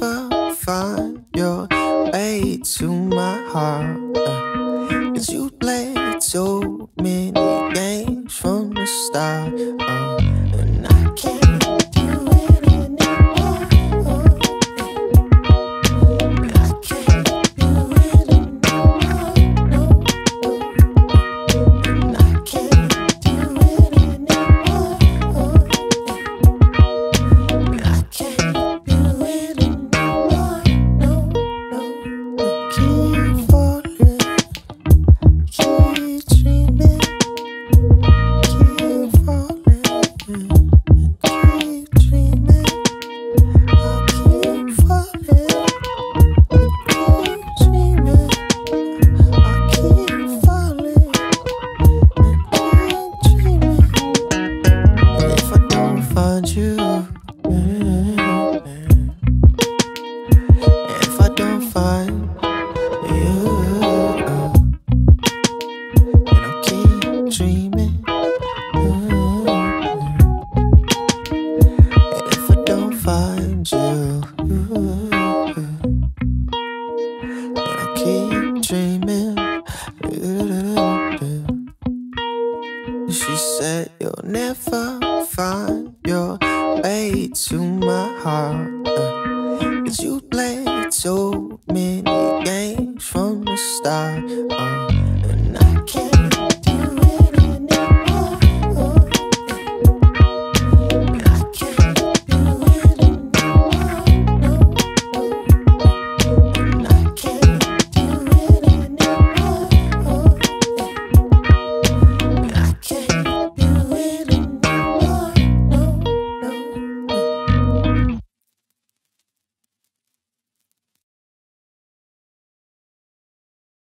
never find your way to my heart. Uh, Cause you played so many games from the start. Uh, and I can't. you. But I keep dreaming. She said, You'll never find your way to my heart. Cause you play it so